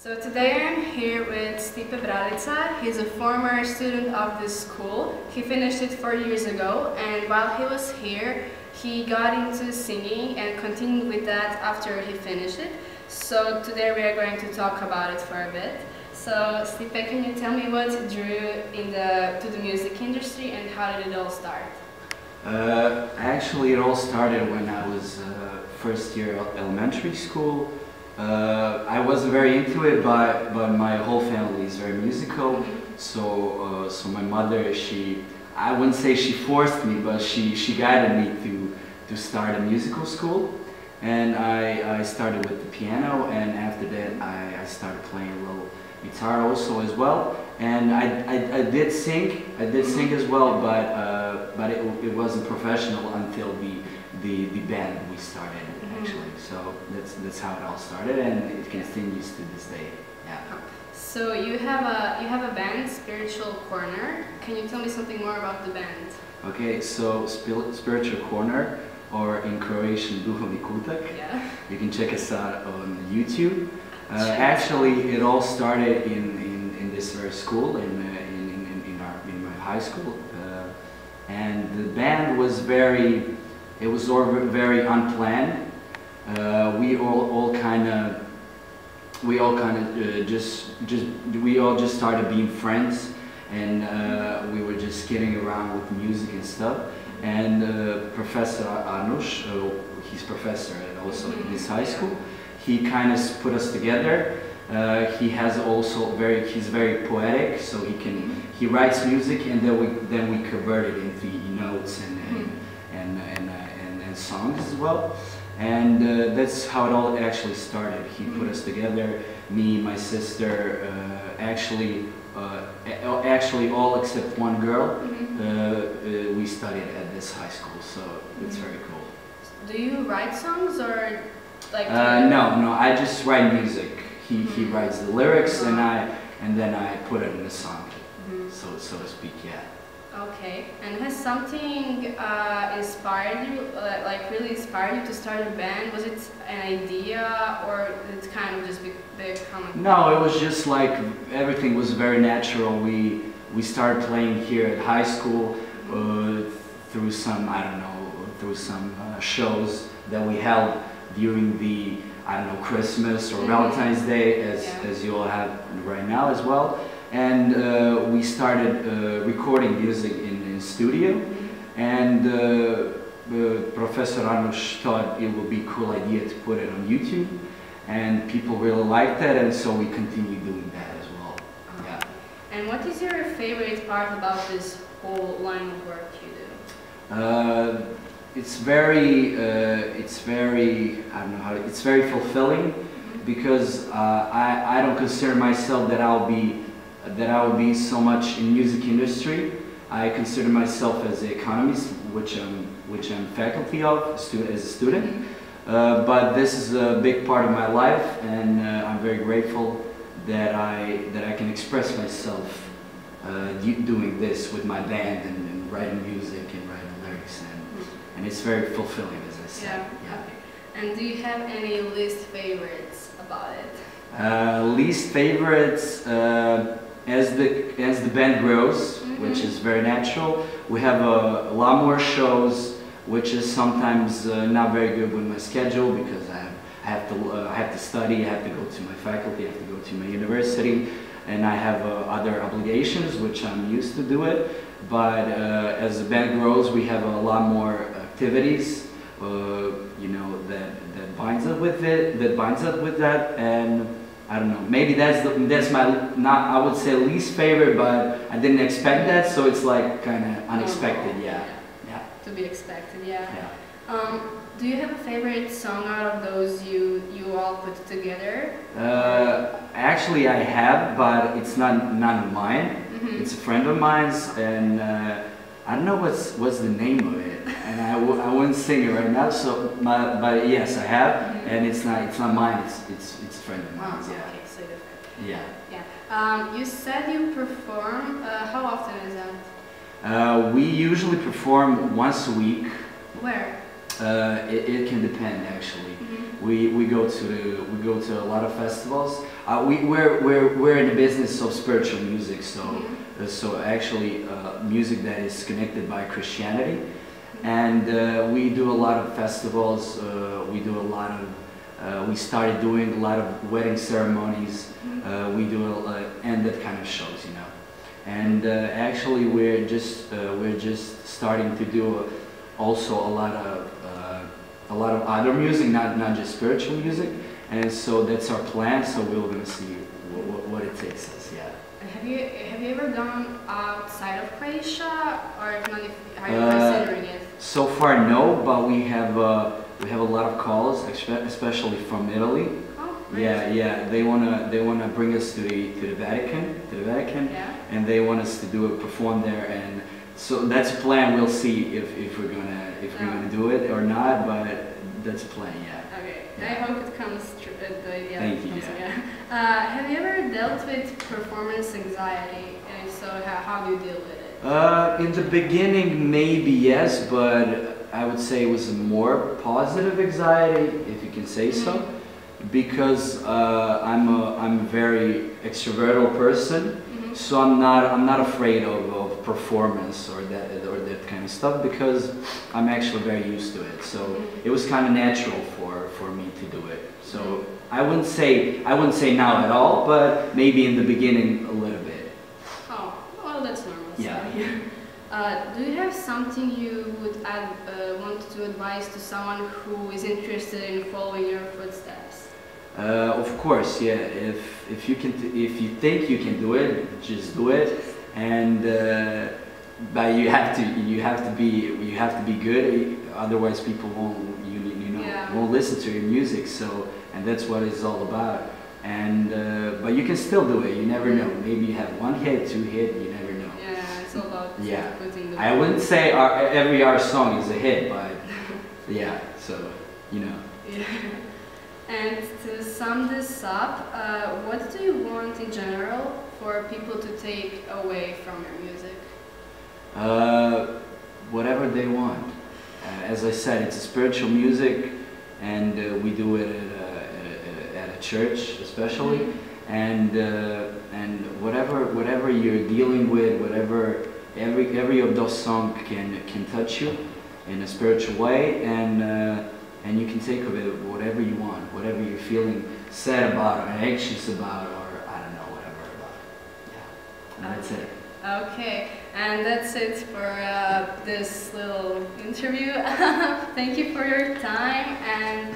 So today I'm here with Stipe Bralica. He's a former student of this school. He finished it four years ago and while he was here he got into singing and continued with that after he finished it. So today we are going to talk about it for a bit. So Stipe, can you tell me what drew in the, to the music industry and how did it all start? Uh, actually, it all started when I was uh, first year elementary school. Uh, I wasn't very into it, but but my whole family is very musical. So uh, so my mother, she I wouldn't say she forced me, but she she guided me to to start a musical school. And I, I started with the piano, and after that I, I started playing a little guitar also as well. And I, I, I did sing, I did sing as well, but uh, but it, it wasn't professional until the the, the band we started actually. So that's that's how it all started, and it continues to this day. Yeah. So you have a you have a band, Spiritual Corner. Can you tell me something more about the band? Okay, so Spil- Spiritual Corner, or in Croatian Duhovni Kutak. Yeah. You can check us out on YouTube. Uh, Sure. actually, it all started in, in, in this very school, in, uh, in, in, in, our, in my high school. Uh, and the band was very, it was all very unplanned. Uh, we all, all kind of, we all kind of uh, just, just, we all just started being friends and uh, we were just kidding around with music and stuff. And uh, Professor Anush, uh, he's professor and also in this high school, he kind of put us together. Uh, he has also very, he's very poetic, so he can, he writes music and then we, then we convert it into notes and, and, and, and, uh, and, and songs as well. And uh, that's how it all actually started. He put us together, me, my sister, uh, actually, uh, actually all except one girl. Uh, uh, we studied at this high school, so it's very cool. Do you write songs or like? Uh, no, no, I just write music. He, he writes the lyrics and I and then I put it in a song, so so to speak. Yeah. Okay. And has something uh, inspired you, uh, like really inspired you to start a band? Was it an idea or did it kind of just be, become? No, it was just like everything was very natural. We we started playing here at high school uh, through some I don't know through some uh, shows that we held during the I don't know Christmas or Mhm. Valentine's Day as Yeah. as you all have right now as well. And uh, we started uh, recording music in, in studio. And uh, uh, Professor Anush thought it would be a cool idea to put it on YouTube, and people really liked that, and so we continue doing that as well. Yeah. And what is your favorite part about this whole line of work you do? Uh, it's very, uh, it's very, I don't know how, to, it's very fulfilling because uh, I, I don't consider myself that I'll be, that I will be so much in music industry. I consider myself as an economist, which I'm, which I'm faculty of, student, as a student. Uh, but this is a big part of my life, and uh, I'm very grateful that I that I can express myself uh, doing this with my band and, and writing music and writing lyrics, and, and it's very fulfilling, as I said. Yeah. Okay. And do you have any least favorites about it? Uh, least favorites uh, as the as the band grows, which Mhm. is very natural. We have a, a lot more shows, which is sometimes uh, not very good with my schedule because I have I have to uh, I have to study, I have to go to my faculty, I have to go to my university, and I have uh, other obligations which I'm used to do it. But uh, as the band grows, we have a lot more activities uh, you know, that, that binds up with it, that binds up with that, and I don't know, maybe that's the, that's my, not, I would say least favorite, but I didn't expect that, so it's like kind of unexpected, yeah, yeah, To be expected, yeah. yeah. Um, do you have a favorite song out of those you you all put together? Uh, actually, I have, but it's not none of mine. Mhm. It's a friend of mine's, and uh, I don't know what's what's the name of it, and I w- I wouldn't sing it right now. So, my, but yes, I have, and it's not it's not mine. It's it's it's a friend of Oh, mine's. okay, so different. Yeah, Yeah. Um, you said you perform. Uh, how often is that? Uh, we usually perform once a week. Where? Uh, it, it can depend actually. Mhm. We, we go to we go to a lot of festivals. Uh, we, we're, we're, we're in the business of spiritual music, so uh, so actually uh, music that is connected by Christianity, and uh, we do a lot of festivals. Uh, we do a lot of uh, we started doing a lot of wedding ceremonies. Uh, we do a, uh, and that kind of shows, you know. And uh, actually, we're just uh, we're just starting to do also a lot of a lot of other music, not not just spiritual music. And so that's our plan. So we're gonna see what, what, what it takes us. Yeah. Have you have you ever gone outside of Croatia, or if not, if, are you Uh, considering it? So far, no, but we have uh, we have a lot of calls, especially from Italy. Oh, Yeah, yeah. They wanna they wanna bring us to the to the Vatican, to the Vatican, Yeah. and they want us to do it, perform there, and so that's a plan. We'll see if, if we're gonna if we're gonna do it or not, but that's a plan. Yeah. Okay. I hope it comes true. Uh, the idea Thank you, comes, yeah. yeah. Uh, have you ever dealt with performance anxiety? And if so, how, how do you deal with it? Uh, in the beginning, maybe yes, but I would say it was a more positive anxiety, if you can say so, because uh, I'm a I'm a very extroverted person. Mhm. So I'm not I'm not afraid of, of performance or that or that kind of stuff because I'm actually very used to it. So it was kind of natural for, for me to do it. So I wouldn't say I wouldn't say now at all, but maybe in the beginning a little bit. Oh, well, that's normal. Yeah. Uh, do you have something you would add, uh, want to advise to someone who is interested in following your footsteps? Uh, of course, yeah. If if you can if you think you can do it, just do it. And uh, but you have to you have to be you have to be good. Otherwise, people won't you you know Yeah. won't listen to your music. So and that's what it's all about. And uh, but you can still do it. You never know. Maybe you have one hit, two hit. You never know. Yeah, it's all about Yeah. putting the. I wouldn't say our, every our song is a hit, but yeah. So you know. Yeah. And to sum this up, uh, what do you want in general for people to take away from your music? Uh, whatever they want. Uh, as I said, it's a spiritual music, and uh, we do it at a, at a, church, especially. And uh, and whatever whatever you're dealing with, whatever every every of those songs can can touch you in a spiritual way, and uh, and you can take of it whatever you want, whatever you're feeling sad about or anxious about, or I don't know, whatever about. Yeah, and that's it. Okay, and that's it for uh, this little interview. Thank you for your time and.